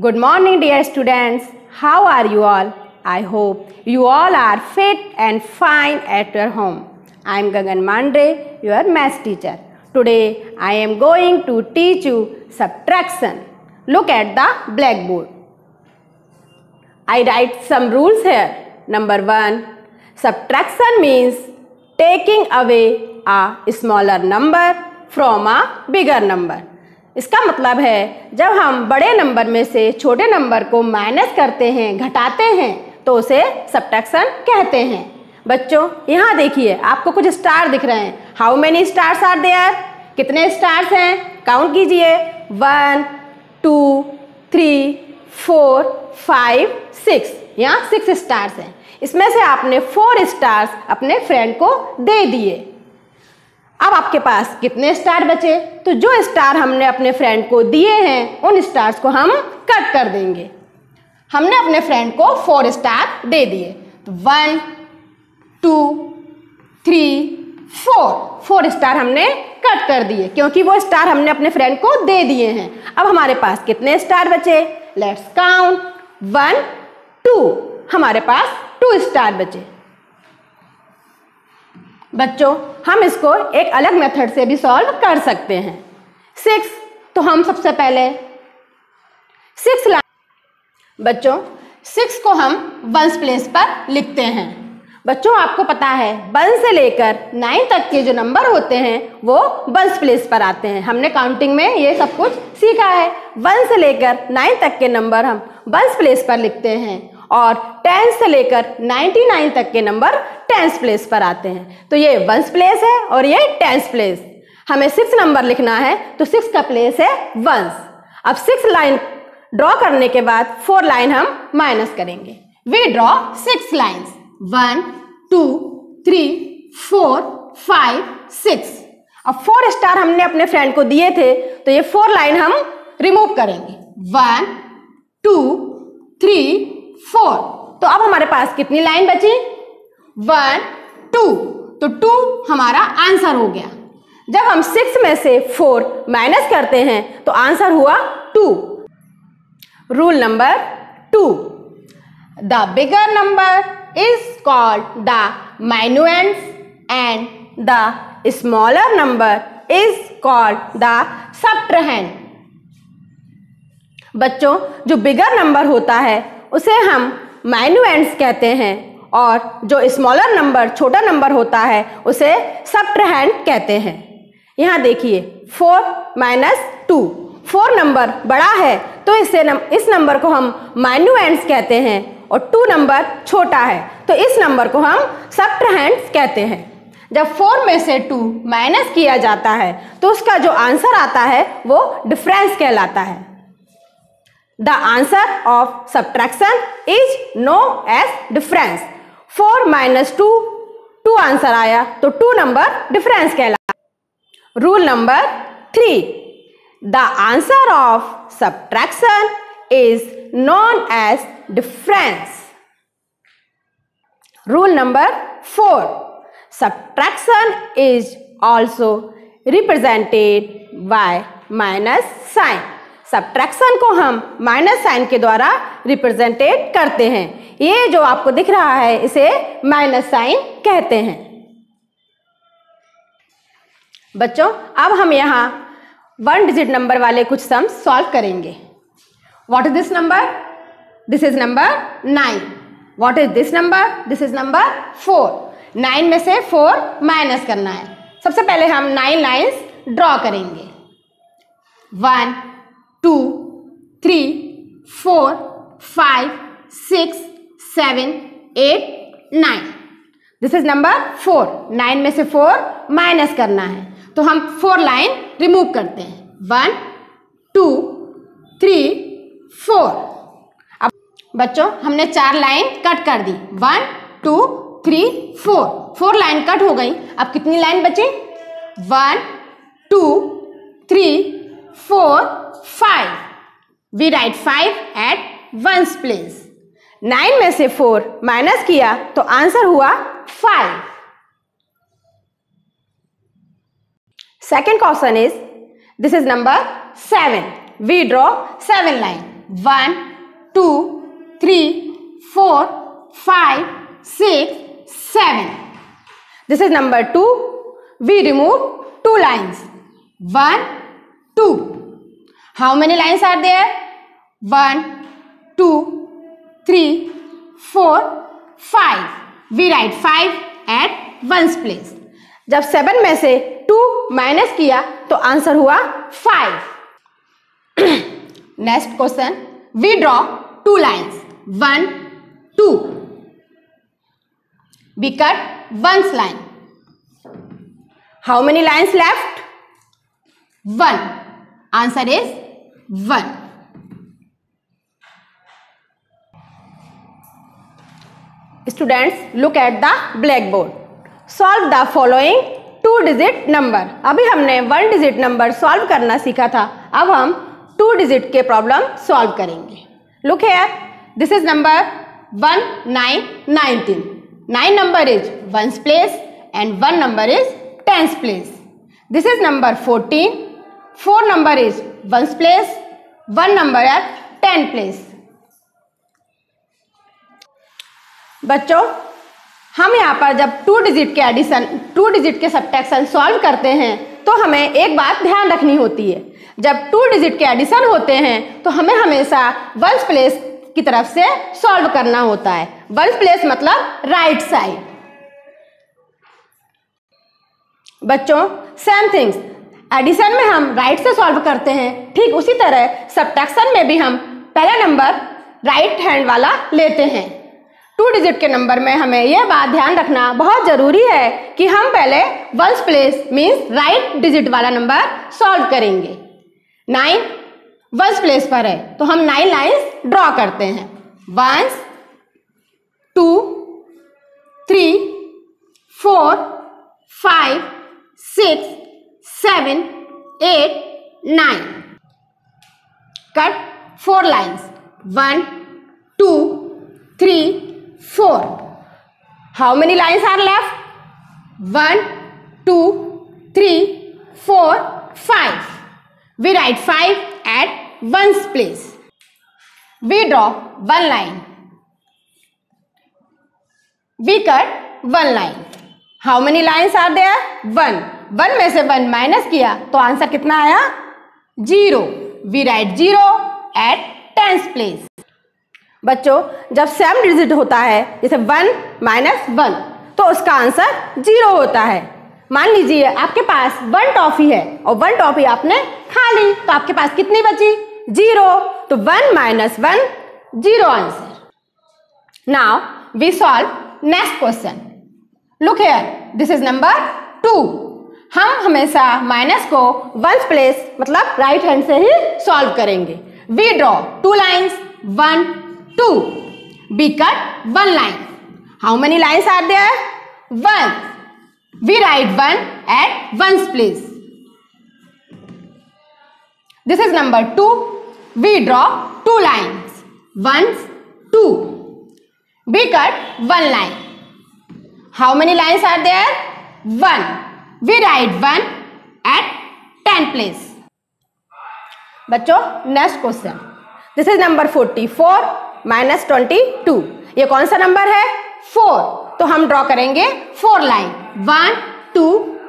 Good morning, dear students. How are you all? I hope you all are fit and fine at your home. I am Gagan Mandre, your math teacher. Today, I am going to teach you subtraction. Look at the blackboard. I write some rules here. Number one, subtraction means taking away a smaller number from a bigger number. इसका मतलब है, जब हम बड़े number में से छोटे number को माइनस करते हैं, घटाते हैं तो उसे सब्ट्रैक्शन कहते हैं। बच्चों, यहाँ देखिए, आपको कुछ स्टार दिख रहे हैं। How many stars are there कितने स्टार्स हैं? काउंट कीजिए। One two three four five six यहाँ सिक्स स्टार्स हैं। इसमें से आपने फोर स्टार्स अपने फ्रेंड को दे दिए। अब आपके पास कितने स्टार बचे? तो जो स्टार हमने अपने फ्रेंड को दिए हैं, उन स्टार्स को हम कट कर देंगे। हमने अपने फ्रेंड को फोर स्टार दे दिए। तो one two three four four star हमने कट कर दिए, क्योंकि वो स्टार हमने अपने फ्रेंड को दे दिए हैं। अब हमारे पास कितने स्टार बचे? लेट्स काउंट वन टू हमारे पास टू स्टार बचे। बच्चों, हम इसको एक अलग मेथड से भी सॉल्व कर सकते हैं। सिक्स तो हम सबसे पहले सिक्स लाइन बच्चों सिक्स को हम वंस प्लेस पर लिखते हैं। बच्चों, आपको पता है वन से लेकर नाइन तक के जो नंबर होते हैं, वो वंस प्लेस पर आते हैं। हमने काउंटिंग में ये सब कुछ सीखा है। वन से लेकर नाइन तक के नंबर हम वंस प्लेस पर लिखते हैं। और टेंथ से लेकर 99 तक के नंबर टेंथ प्लेस पर आते हैं। तो ये वंस प्लेस है और ये टेंथ प्लेस। हमें सिक्स नंबर लिखना है तो सिक्स का प्लेस है वंस। अब सिक्स लाइन ड्रॉ करने के बाद फोर लाइन हम माइनस करेंगे। We draw six lines one, two, three, four, five, six. अब फोर स्टार हमने अपने फ्रेंड को दिए थे तो ये फोर लाइन हम रिमूव करेंगे। वन, टू, थ्री फोर तो अब हमारे पास कितनी लाइन बची? वन टू तो टू हमारा आंसर हो गया। जब हम सिक्स में से फोर माइनस करते हैं तो आंसर हुआ two rule number two the bigger number is called the minuend and the smaller number is called the subtrahend बच्चों, जो बिगर नंबर होता है उसे हम माइनुएंट्स कहते हैं और जो स्मॉलर नंबर छोटा नंबर होता है उसे सब्ट्रहेंड कहते हैं। यहाँ देखिए four minus two. Four number बड़ा है तो इसे नम, इस नंबर को हम माइनुएंट्स कहते हैं और टू नंबर छोटा है तो इस नंबर को हम सब्ट्रहेंड्स कहते हैं। जब फोर में से टू माइनस किया जाता है तो उसका जो आंसर आता है वो डिफरेंस कहलाता है। the answer of subtraction is known as difference four minus two two answer आया तो टू नंबर डिफरेंस कहला rule number three the answer of subtraction is known as difference rule number four subtraction is also represented by minus sign Subtraction को हम minus sign के द्वारा represented करते हैं। ये जो आपको दिख रहा है, इसे माइनस साइन कहते हैं। बच्चों, अब हम यहाँ वन डिजिट नंबर वाले कुछ सम सॉल्व करेंगे। What is this number this is number nine what is this number this is number four nine में से फोर माइनस करना है। सबसे पहले हम नाइन लाइन्स ड्रॉ करेंगे। One two, three, four, five, six, seven, eight, nine. This is number four nine में से फोर माइनस करना है। तो हम फोर लाइन रिमूव करते हैं। वन टू थ्री फोर अब बच्चों, हमने चार लाइन कट कर दी। One two three four four line cut हो गई। अब कितनी लाइन बची? One two three four five we write five at ones place nine में से फोर माइनस किया तो आंसर हुआ five second question is this is number seven we draw seven line one two three four five six seven this is number two we remove two lines one two how many lines are there one two three four five we write five at ones place जब seven में से two minus किया तो answer हुआ five next question we draw two lines one two we cut once line how many lines left one answer is one look at the black board solve the following two digit number अभी हमने one digit number solve करना सीखा था। अब हम two digit के problem solve करेंगे। Look here this is number one nine nineteen nine number is ones place and one number is tens place this is number fourteen four number is ones place one number at ten place बच्चों, हम यहाँ पर जब two digit के addition two digit के subtraction solve करते हैं तो हमें एक बात ध्यान रखनी होती है। जब टू डिजिट के एडिशन होते हैं तो हमें हमेशा वंस प्लेस की तरफ़ से सॉल्व करना होता है। वंस प्लेस मतलब राइट साइड बच्चों सेम थिंग्स एडिशन में हम राइट से सॉल्व करते हैं। ठीक उसी तरह सब्ट्रैक्शन में भी हम पहला नंबर राइट हैंड वाला लेते हैं। टू डिजिट के नंबर में हमें यह बात ध्यान रखना बहुत ज़रूरी है कि हम पहले ones place means right digit वाला नंबर सॉल्व करेंगे। नाइन वंस प्लेस पर है तो हम नाइन लाइन्स ड्रॉ करते हैं। Ones two three four five six 7, 8, 9. Cut 4 lines. 1, 2, 3, 4. How many lines are left? 1, 2, 3, 4, 5. We write 5 at 1's place. We draw 1 line. We cut 1 line. How many lines are there? 1. One में से one minus किया तो answer कितना आया? Zero. We write zero at tens place बच्चों, जब same digit होता है, जैसे वन माइनस वन तो उसका आंसर ज़ीरो होता है। मान लीजिए, आपके पास वन टॉफी है और वन टॉफी आपने खा ली तो आपके पास कितनी बची? ज़ीरो। तो one minus one, zero answer. Now we solve next question look here this is number two हम हमेशा माइनस को वंस प्लेस मतलब राइट हैंड से ही सॉल्व करेंगे। We draw two lines one two be cut one line how many lines are there one we write one at ones place this is number two we draw two lines ones to be cut one line how many lines are there one We write 1 at 10 place. बच्चों next question this is number 44 minus twenty two ये कौन सा number है? Four तो हम draw करेंगे four line one two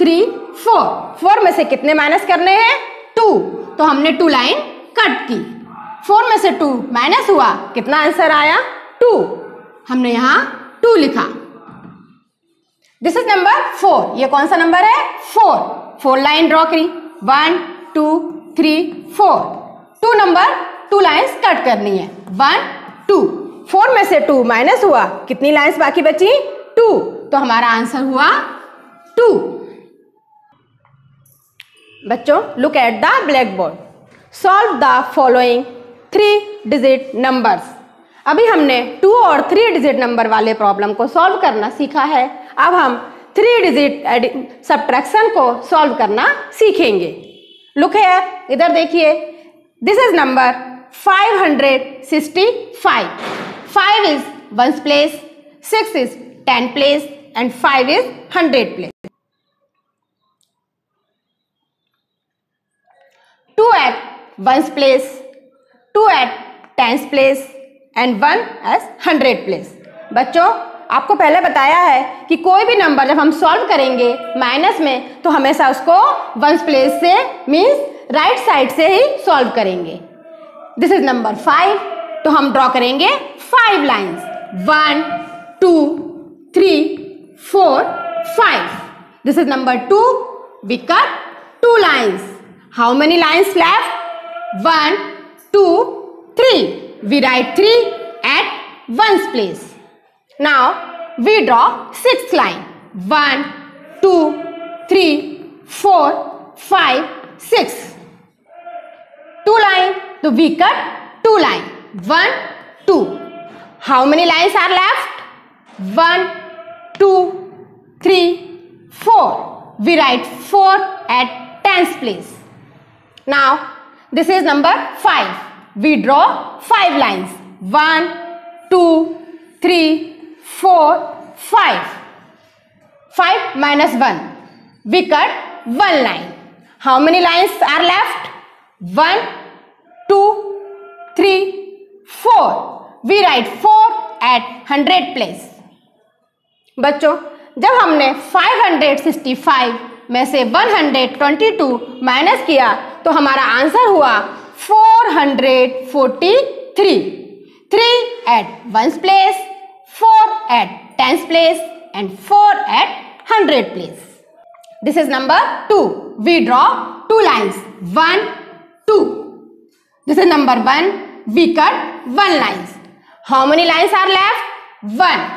three four four में से कितने माइनस करने हैं? टू तो हमने टू लाइन कट की. फोर में से टू माइनस हुआ. कितना आंसर आया? टू हमने यहाँ टू लिखा. दिस इज़ नंबर फोर ये कौन सा नंबर है? फोर फोर लाइन ड्रॉ करी. One two three four two number two lines cut करनी है. वन टू फोर में से टू माइनस हुआ. कितनी लाइन्स बाकी बची? टू तो हमारा आंसर हुआ टू बच्चों look at the black board solve the following three digit numbers अभी हमने टू और थ्री डिजिट नंबर वाले प्रॉब्लम को सॉल्व करना सीखा है। अब हम थ्री डिजिट सब्ट्रैक्शन को सॉल्व करना सीखेंगे। लुक है इधर देखिए। This is number 565. 5 is 1's place 6 is 10 place and 5 is 100 place 2 at 1's place, 2 at tens place and one as hundred place बच्चों, आपको पहले बताया है कि कोई भी नंबर जब हम सॉल्व करेंगे माइनस में तो हमेशा उसको वंस प्लेस से मीन्स राइट साइड से ही सॉल्व करेंगे। दिस इज़ नंबर फाइव तो हम ड्रॉ करेंगे five lines one two three four five this is number two we cut two lines how many lines left one two three we write 3 at 1's place. Now, we draw 6th line. 1, 2, 3, 4, 5, 6. 2 line. So, we cut 2 line. 1, 2. How many lines are left? 1, 2, 3, 4. We write 4 at 10's place. Now, this is number 5. We draw five lines. One, two, three, four, five. Five minus one. We cut one line. How many lines are left? One, two, three, four. We write four at hundred place. बच्चों जब हमने 565 में से 122 minus किया तो हमारा answer हुआ 443. 3 at 1's place, 4 at 10's place and 4 at 100 place. This is number 2. We draw 2 lines. 1, 2. This is number 1. We cut 1 lines. How many lines are left? 1.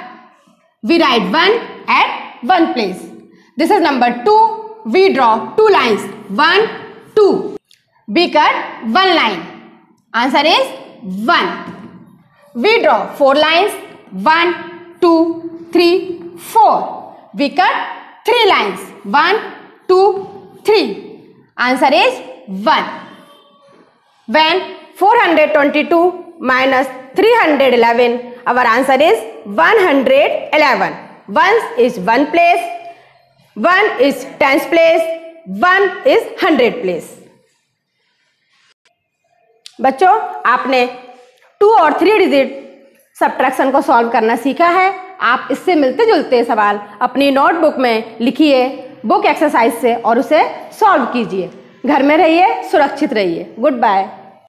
We write 1 at 1 place. This is number 2. We draw 2 lines. 1, 2. We cut 1 line. Answer is 1. We draw 4 lines. One, two, three, four. We cut three lines. One, two, three. Answer is 1. When 422 minus 311, our answer is 111. Ones is 1 place, 1 is tens place, 1 is 100 place. बच्चों, आपने two और three digit subtraction को solve करना सीखा है। आप इससे मिलते जुलते सवाल अपनी नोटबुक में लिखिए बुक एक्सरसाइज से और उसे सॉल्व कीजिए। घर में रहिए, सुरक्षित रहिए। Good bye